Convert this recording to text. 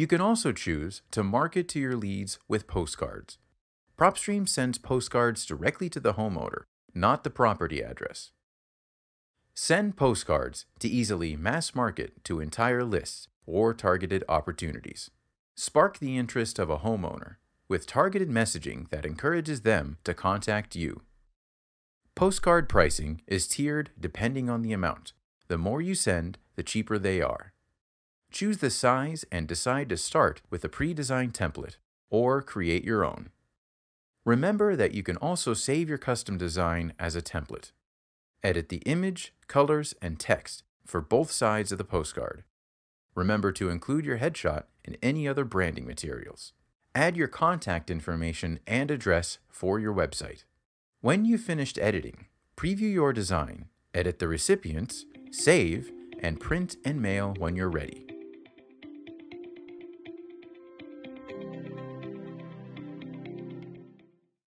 You can also choose to market to your leads with postcards. PropStream sends postcards directly to the homeowner, not the property address. Send postcards to easily mass market to entire lists or targeted opportunities. Spark the interest of a homeowner with targeted messaging that encourages them to contact you. Postcard pricing is tiered depending on the amount. The more you send, the cheaper they are. Choose the size and decide to start with a pre-designed template or create your own. Remember that you can also save your custom design as a template. Edit the image, colors, and text for both sides of the postcard. Remember to include your headshot and any other branding materials. Add your contact information and address for your website. When you've finished editing, preview your design, edit the recipients, save, and print and mail when you're ready.